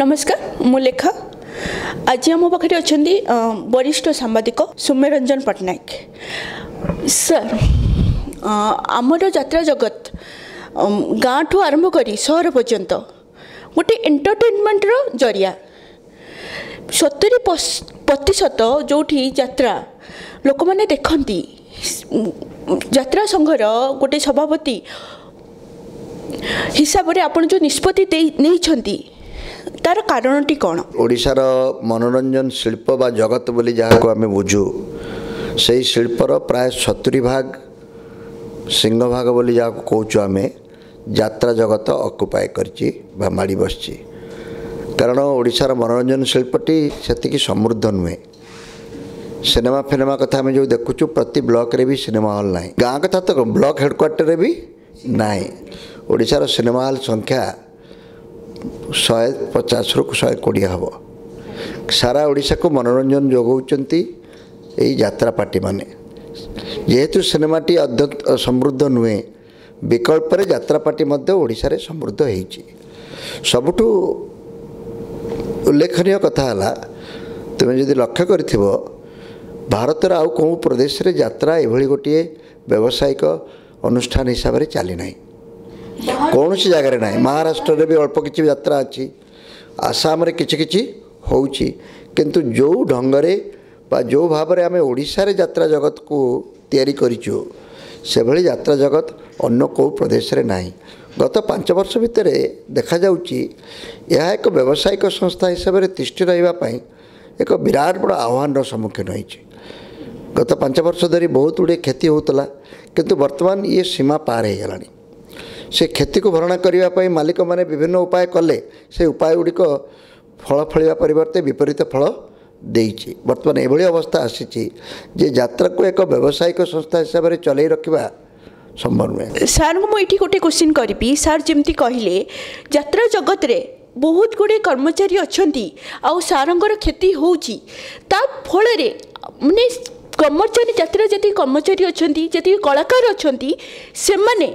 ନମସ୍କାର ମୁଁ ଲେଖା ଆଜି ଆମ ପାଖରେ ଅଛନ୍ତି ଅ, ବରିଷ୍ଠ ସାମ୍ବାଦିକ ସୌମ୍ୟରଞ୍ଜନ ପଟ୍ଟନାୟକ ସାର୍ ଅ, ଆମର ଯାତ୍ରା ଜଗତ ଅମ୍, ଗାଁଠୁ ଆରମ୍ଭ କରି ସହର ପର୍ଯ୍ୟନ୍ତ ଗୋଟେ ଏଣ୍ଟରଟେନମେଣ୍ଟର ଜରିଆ। ସତୁରି ପଶ- ପ୍ରତିଶତ ଯେଉଁଠି ଯାତ୍ରା ଲୋକମାନେ ଦେଖନ୍ତି ଉମ୍, ଯାତ୍ରା ସଂଘର ଗୋଟେ ସଭାପତି ହିସାବରେ ଆପଣ ଯେଉଁ ନିଷ୍ପତ୍ତି ଦେଇ ନେଇଛନ୍ତି ତାର କାରଣଟି କ'ଣ? ଓଡ଼ିଶାର ମନୋରଞ୍ଜନ ଶିଳ୍ପ ବା ଜଗତ ବୋଲି ଯାହାକୁ ଆମେ ବୁଝୁ ସେହି ଶିଳ୍ପର ପ୍ରାୟ ସତୁରି ଭାଗ ସିଂହଭାଗ ବୋଲି ଯାହାକୁ କହୁଛୁ ଆମେ ଯାତ୍ରା ଜଗତ ଅକୁପାଏ କରିଛି ବା ମାଡ଼ି ବସିଛି। କାରଣ ଓଡ଼ିଶାର ମନୋରଞ୍ଜନ ଶିଳ୍ପଟି ସେତିକି ସମୃଦ୍ଧ ନୁହେଁ। ସିନେମା ଫିନେମା କଥା ଆମେ ଯେଉଁ ଦେଖୁଛୁ ପ୍ରତି ବ୍ଲକରେ ବି ସିନେମା ହଲ୍ ନାହିଁ। ଗାଁ କଥା ତ ବ୍ଲକ ହେଡ଼କ୍ୱାର୍ଟରରେ ବି ନାହିଁ। ଓଡ଼ିଶାର ସିନେମା ହଲ୍ ସଂଖ୍ୟା ଶହେ ପଚାଶରୁ ଶହେ କୋଡ଼ିଏ ହେବ। ସାରା ଓଡ଼ିଶାକୁ ମନୋରଞ୍ଜନ ଯୋଗାଉଛନ୍ତି ଏଇ ଯାତ୍ରା ପାର୍ଟିମାନେ। ଯେହେତୁ ସିନେମାଟି ଅଧ୍ୟ ସମୃଦ୍ଧ ନୁହେଁ ବିକଳ୍ପରେ ଯାତ୍ରା ପାର୍ଟି ମଧ୍ୟ ଓଡ଼ିଶାରେ ସମୃଦ୍ଧ ହେଇଛି ସବୁଠୁ ଉଲ୍ଲେଖନୀୟ କଥା ହେଲା ତୁମେ ଯଦି ଲକ୍ଷ୍ୟ କରିଥିବ ଭାରତର ଆଉ କେଉଁ ପ୍ରଦେଶରେ ଯାତ୍ରା ଏଭଳି ଗୋଟିଏ ବ୍ୟବସାୟିକ ଅନୁଷ୍ଠାନ ହିସାବରେ ଚାଲିନାହିଁ? କୌଣସି ଜାଗାରେ ନାହିଁ। ମହାରାଷ୍ଟ୍ରରେ ବି ଅଳ୍ପ କିଛି ଯାତ୍ରା ଅଛି। ଆସାମରେ କିଛି କିଛି ହେଉଛି। କିନ୍ତୁ ଯେଉଁ ଢଙ୍ଗରେ ବା ଯେଉଁ ଭାବରେ ଆମେ ଓଡ଼ିଶାରେ ଯାତ୍ରା ଜଗତକୁ ତିଆରି କରିଛୁ ସେଭଳି ଯାତ୍ରା ଜଗତ ଅନ୍ୟ କେଉଁ ପ୍ରଦେଶରେ ନାହିଁ। ଗତ ପାଞ୍ଚ ବର୍ଷ ଭିତରେ ଦେଖାଯାଉଛି ଏହା ଏକ ବ୍ୟବସାୟିକ ସଂସ୍ଥା ହିସାବରେ ତିଷ୍ଠି ରହିବା ପାଇଁ ଏକ ବିରାଟ ବଡ଼ ଆହ୍ୱାନର ସମ୍ମୁଖୀନ ହୋଇଛି। ଗତ ପାଞ୍ଚ ବର୍ଷ ଧରି ବହୁତ ଗୁଡ଼ିଏ କ୍ଷତି ହେଉଥିଲା କିନ୍ତୁ ବର୍ତ୍ତମାନ ଇଏ ସୀମା ପାର ହୋଇଗଲାଣି। ସେ କ୍ଷତିକୁ ଭରଣା କରିବା ପାଇଁ ମାଲିକମାନେ ବିଭିନ୍ନ ଉପାୟ କଲେ ସେ ଉପାୟ ଗୁଡ଼ିକ ଫଳ ଫଳିବା ପରିବର୍ତ୍ତେ ବିପରୀତ ଫଳ ଦେଇଛି। ବର୍ତ୍ତମାନ ଏଭଳି ଅବସ୍ଥା ଆସିଛି ଯେ ଯାତ୍ରାକୁ ଏକ ବ୍ୟବସାୟିକ ସଂସ୍ଥା ହିସାବରେ ଚଲେଇ ରଖିବା ସମ୍ଭବ ନୁହେଁ। ସାର୍ଙ୍କୁ ମୁଁ ଏଇଠି ଗୋଟେ କ୍ୱେଶ୍ଚିନ୍ କରିବି। ସାର୍ ଯେମିତି କହିଲେ ଯାତ୍ରା ଜଗତରେ ବହୁତ ଗୁଡ଼ିଏ କର୍ମଚାରୀ ଅଛନ୍ତି ଆଉ ସାର୍ଙ୍କର କ୍ଷତି ହେଉଛି। ତା ଫଳରେ ମାନେ କର୍ମଚାରୀ ଯାତ୍ରା ଯେତିକି କର୍ମଚାରୀ ଅଛନ୍ତି ଯେତିକି କଳାକାର ଅଛନ୍ତି ସେମାନେ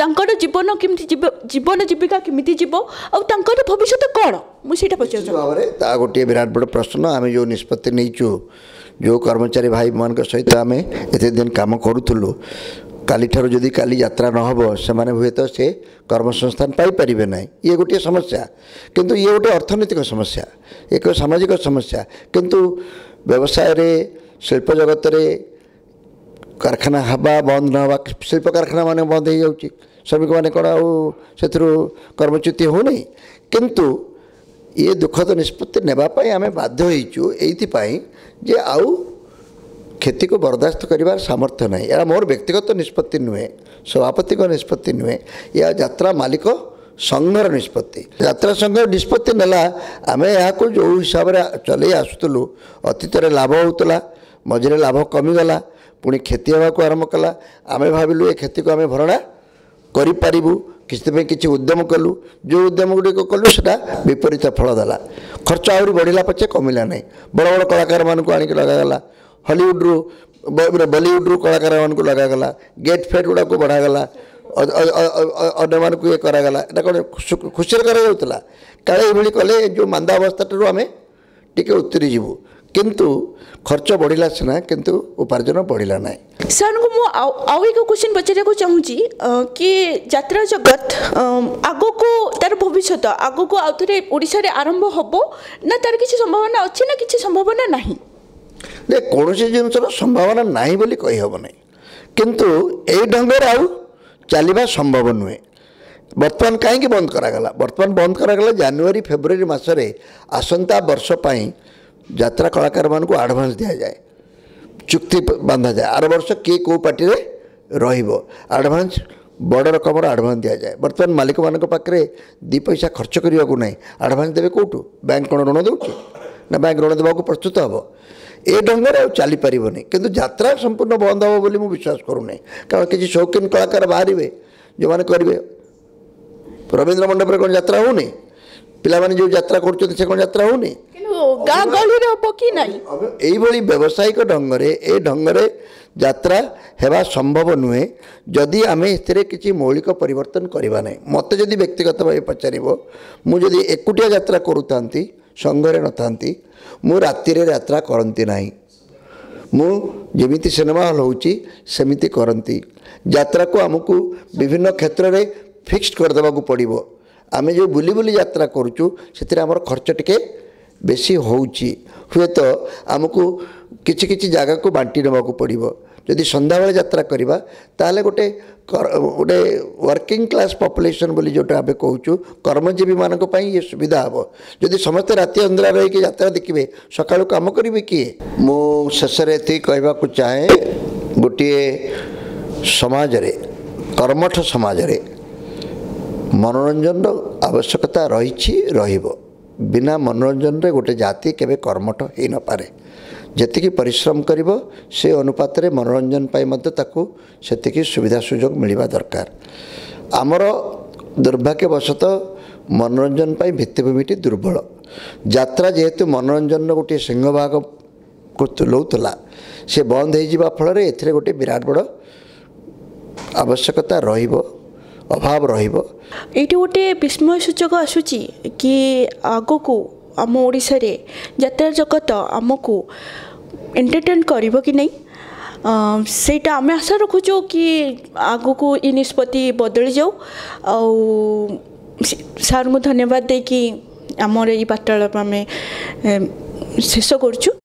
ତାଙ୍କର ଜୀବନ କେମିତି ଯିବ ଜୀବନ ଜୀବିକା କେମିତି ଯିବ ଆଉ ତାଙ୍କର ଭବିଷ୍ୟତ କ'ଣ? ମୁଁ ସେଇଟା ପଚାରୁଛି। ନିଶ୍ଚିତ ଭାବରେ ତା ଗୋଟିଏ ବିରାଟ ବଡ଼ ପ୍ରଶ୍ନ ଆମେ ଯେଉଁ ନିଷ୍ପତ୍ତି ନେଇଛୁ ଯେଉଁ କର୍ମଚାରୀ ଭାଇମାନଙ୍କ ସହିତ ଆମେ ଏତେ ଦିନ କାମ କରୁଥିଲୁ କାଲିଠାରୁ ଯଦି କାଲି ଯାତ୍ରା ନ ହେବ ସେମାନେ ହୁଏତ ସେ କର୍ମସଂସ୍ଥାନ ପାଇପାରିବେ ନାହିଁ। ଇଏ ଗୋଟିଏ ସମସ୍ୟା କିନ୍ତୁ ଇଏ ଗୋଟେ ଅର୍ଥନୈତିକ ସମସ୍ୟା ଏକ ସାମାଜିକ ସମସ୍ୟା କିନ୍ତୁ ବ୍ୟବସାୟରେ ଶିଳ୍ପ ଜଗତରେ କାରଖାନା ହେବା ବନ୍ଦ ନ ହେବା ଶିଳ୍ପ କାରଖାନା ମାନେ ବନ୍ଦ ହେଇଯାଉଛି। ଶ୍ରମିକମାନେ କ'ଣ ଆଉ ସେଥିରୁ କର୍ମଚ୍ୟୁତି ହେଉନାହିଁ କିନ୍ତୁ ଇଏ ଦୁଃଖଦ ନିଷ୍ପତ୍ତି ନେବା ପାଇଁ ଆମେ ବାଧ୍ୟ ହେଇଛୁ ଏଇଥିପାଇଁ ଯେ ଆଉ କ୍ଷତିକୁ ବରଦାସ୍ତ କରିବାର ସାମର୍ଥ୍ୟ ନାହିଁ। ଏହା ମୋର ବ୍ୟକ୍ତିଗତ ନିଷ୍ପତ୍ତି ନୁହେଁ ସଭାପତିଙ୍କ ନିଷ୍ପତ୍ତି ନୁହେଁ। ଏହା ଯାତ୍ରା ମାଲିକ ସଂଘର ନିଷ୍ପତ୍ତି। ଯାତ୍ରା ସଂଘ ନିଷ୍ପତ୍ତି ନେଲା ଆମେ ଏହାକୁ ଯେଉଁ ହିସାବରେ ଚଲେଇ ଆସୁଥିଲୁ ଅତୀତରେ ଲାଭ ହେଉଥିଲା ମଝିରେ ଲାଭ କମିଗଲା ପୁଣି କ୍ଷତି ହେବାକୁ ଆରମ୍ଭ କଲା। ଆମେ ଭାବିଲୁ ଏ କ୍ଷତିକୁ ଆମେ ଭରଣା କରିପାରିବୁ ସେଥିପାଇଁ କିଛି ଉଦ୍ୟମ କଲୁ। ଯେଉଁ ଉଦ୍ୟମ ଗୁଡ଼ିକ କଲୁ ସେଟା ବିପରୀତ ଫଳ ଦେଲା। ଖର୍ଚ୍ଚ ଆହୁରି ବଢ଼ିଲା ପଛେ କମିଲା ନାହିଁ। ବଡ଼ ବଡ଼ କଳାକାରମାନଙ୍କୁ ଆଣିକି ଲଗାଗଲା। ହଲିଉଡ଼ରୁ ବଲିଉଡ଼ରୁ କଳାକାରମାନଙ୍କୁ ଲଗାଗଲା। ଗେଟ୍ ଫେଟ୍ ଗୁଡ଼ାକୁ ବଢ଼ାଗଲା। ଅନ୍ୟମାନଙ୍କୁ ଇଏ କରାଗଲା। ଏଇଟା କ'ଣ ଖୁସି- ଖୁସିରେ କରାଯାଉଥିଲା? କାଳେ ଏଇଭଳି କଲେ ଯେଉଁ ମାନ୍ଦା ଅବସ୍ଥାଠାରୁ ଆମେ ଟିକେ ଉତ୍ତରି ଯିବୁ। କିନ୍ତୁ ଖର୍ଚ୍ଚ ବଢ଼ିଲା ସିନା କିନ୍ତୁ ଉପାର୍ଜନ ବଢ଼ିଲା ନାହିଁ ସାର୍ଙ୍କୁ ମୁଁ ଆଉ ଆଉ ଏକ କ୍ୱେଶ୍ଚିନ୍ ପଚାରିବାକୁ ଚାହୁଁଛି ଅ, କି ଯାତ୍ରା ଜଗତ ଅମ୍, ଆଗକୁ ତାର ଭବିଷ୍ୟତ ଆଗକୁ ଆଉ ଥରେ ଓଡ଼ିଶାରେ ଆରମ୍ଭ ହେବ ନା ତାର କିଛି ସମ୍ଭାବନା ଅଛି ନା କିଛି ସମ୍ଭାବନା ନାହିଁ? ଯେ କୌଣସି ଜିନିଷର ସମ୍ଭାବନା ନାହିଁ ବୋଲି କହିହେବ ନାହିଁ। କିନ୍ତୁ ଏଇ ଢଙ୍ଗରେ ଆଉ ଚାଲିବା ସମ୍ଭବ ନୁହେଁ। ବର୍ତ୍ତମାନ କାହିଁକି ବନ୍ଦ କରାଗଲା? ବର୍ତ୍ତମାନ ବନ୍ଦ କରାଗଲା ଜାନୁଆରୀ ଫେବୃଆରୀ ମାସରେ ଆସନ୍ତା ବର୍ଷ ପାଇଁ ଯାତ୍ରା କଳାକାରମାନଙ୍କୁ ଆଡ଼ଭାନ୍ସ ଦିଆଯାଏ ଚୁକ୍ତି ବାନ୍ଧାଯାଏ ଆର ବର୍ଷ କିଏ କେଉଁ ପାର୍ଟିରେ ରହିବ ଆଡ଼ଭାନ୍ସ ବଡ଼ ରକମର ଆଡ଼ଭାନ୍ସ ଦିଆଯାଏ ବର୍ତ୍ତମାନ ମାଲିକମାନଙ୍କ ପାଖରେ ଦୁଇ ପଇସା ଖର୍ଚ୍ଚ କରିବାକୁ ନାହିଁ ଆଡ଼ଭାନ୍ସ ଦେବେ କେଉଁଠୁ ବ୍ୟାଙ୍କ କ'ଣ ଋଣ ଦେଉଛି ନା ବ୍ୟାଙ୍କ ଋଣ ଦେବାକୁ ପ୍ରସ୍ତୁତ ହେବ ଏ ଢଙ୍ଗରେ ଆଉ ଚାଲିପାରିବନି କିନ୍ତୁ ଯାତ୍ରା ସମ୍ପୂର୍ଣ୍ଣ ବନ୍ଦ ହେବ ବୋଲି ମୁଁ ବିଶ୍ୱାସ କରୁନାହିଁ କାରଣ କିଛି ସୌକିନ କଳାକାର ବାହାରିବେ ଯେଉଁମାନେ କରିବେ ରବୀନ୍ଦ୍ର ମଣ୍ଡପରେ କ'ଣ ଯାତ୍ରା ହେଉନି ପିଲାମାନେ ଯେଉଁ ଯାତ୍ରା କରୁଛନ୍ତି ସେ କ'ଣ ଯାତ୍ରା ହେଉନି କିନ୍ତୁ ଗାଁ ଗହଳିରେ ହବ କି ନାହିଁ ଏଇଭଳି ବ୍ୟବସାୟିକ ଢଙ୍ଗରେ ଏ ଢଙ୍ଗରେ ଯାତ୍ରା ହେବା ସମ୍ଭବ ନୁହେଁ। ଯଦି ଆମେ ଏଥିରେ କିଛି ମୌଳିକ ପରିବର୍ତ୍ତନ କରିବା ନାହିଁ। ମୋତେ ଯଦି ବ୍ୟକ୍ତିଗତ ଭାବେ ପଚାରିବ ମୁଁ ଯଦି ଏକୁଟିଆ ଯାତ୍ରା କରୁଥାନ୍ତି ସଙ୍ଗରେ ନଥାନ୍ତି ମୁଁ ରାତିରେ ଯାତ୍ରା କରନ୍ତି ନାହିଁ। ମୁଁ ଯେମିତି ସିନେମା ହଲ୍ ହେଉଛି ସେମିତି କରନ୍ତି। ଯାତ୍ରାକୁ ଆମକୁ ବିଭିନ୍ନ କ୍ଷେତ୍ରରେ ଫିକ୍ସଡ୍ କରିଦେବାକୁ ପଡ଼ିବ। ଆମେ ଯେଉଁ ବୁଲି ବୁଲି ଯାତ୍ରା କରୁଛୁ ସେଥିରେ ଆମର ଖର୍ଚ୍ଚ ଟିକେ ବେଶୀ ହେଉଛି। ହୁଏତ ଆମକୁ କିଛି କିଛି ଜାଗାକୁ ବାଣ୍ଟି ନେବାକୁ ପଡ଼ିବ। ଯଦି ସନ୍ଧ୍ୟାବେଳେ ଯାତ୍ରା କରିବା ତାହେଲେ ଗୋଟେ ଗୋଟେ ୱାର୍କିଂ କ୍ଲାସ୍ ପପୁଲେସନ୍ ବୋଲି ଯେଉଁଟା ଆମେ କହୁଛୁ କର୍ମଜୀବୀମାନଙ୍କ ପାଇଁ ଇଏ ସୁବିଧା ହେବ। ଯଦି ସମସ୍ତେ ରାତି ଅନ୍ଧାର ରହିକି ଯାତ୍ରା ଦେଖିବେ ସକାଳୁ କାମ କରିବେ କିଏ? ମୁଁ ଶେଷରେ ଏତିକି କହିବାକୁ ଚାହେଁ ଗୋଟିଏ ସମାଜରେ କର୍ମଠ ସମାଜରେ ମନୋରଞ୍ଜନର ଆବଶ୍ୟକତା ରହିଛି ରହିବ। ବିନା ମନୋରଞ୍ଜନରେ ଗୋଟେ ଜାତି କେବେ କର୍ମଠ ହୋଇନପାରେ ଯେତିକି ପରିଶ୍ରମ କରିବ ସେ ଅନୁପାତରେ ମନୋରଞ୍ଜନ ପାଇଁ ମଧ୍ୟ ତାକୁ ସେତିକି ସୁବିଧା ସୁଯୋଗ ମିଳିବା ଦରକାର ଆମର ଦୁର୍ଭାଗ୍ୟବଶତଃ ମନୋରଞ୍ଜନ ପାଇଁ ଭିତ୍ତିଭୂମିଟି ଦୁର୍ବଳ ଯାତ୍ରା ଯେହେତୁ ମନୋରଞ୍ଜନର ଗୋଟିଏ ସିଂହଭାଗ ତୁଲାଉଥିଲା ସେ ବନ୍ଦ ହୋଇଯିବା ଫଳରେ ଏଥିରେ ଗୋଟେ ବିରାଟ ବଡ଼ ଆବଶ୍ୟକତା ରହିବ। ଅଭାବ ରହିବ। ଏଇଠି ଗୋଟେ ବିସ୍ମୟ ସୂଚକ ଆସୁଛି କି ଆଗକୁ ଆମ ଓଡ଼ିଶାରେ ଯାତ୍ରା ଜଗତ ଆମକୁ ଏଣ୍ଟରଟେନ୍ କରିବ କି ନାହିଁ ଅ, ସେଇଟା ଆମେ ଆଶା ରଖୁଛୁ କି ଆଗକୁ ଏ ନିଷ୍ପତ୍ତି ବଦଳି ଯାଉ। ଆଉ ସେ- ସାର୍ଙ୍କୁ ଧନ୍ୟବାଦ ଦେଇକି ଆମର ଏଇ ବାର୍ତ୍ତାଳାପ ଆମେ ଏ, ଶେଷ କରୁଛୁ